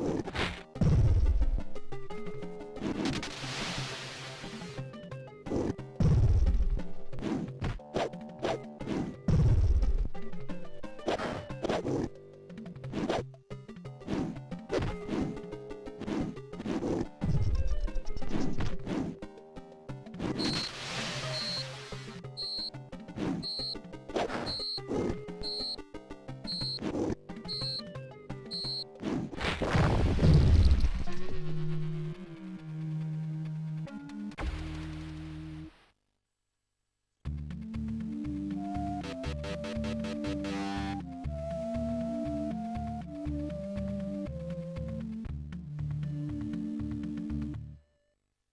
you